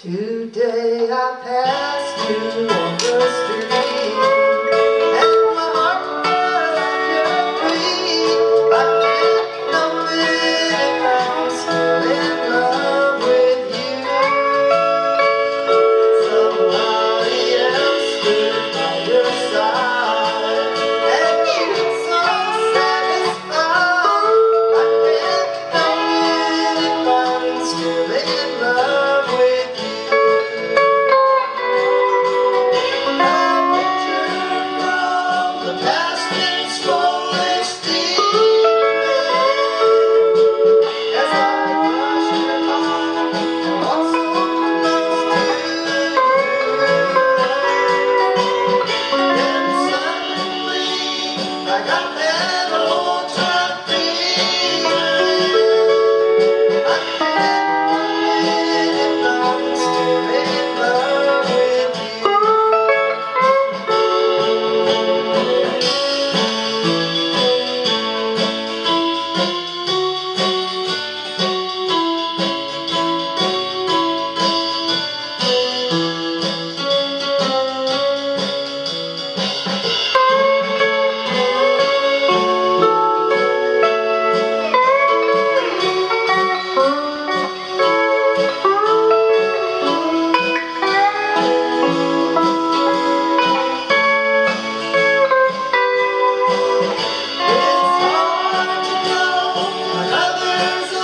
Today I passed you on the street hope another's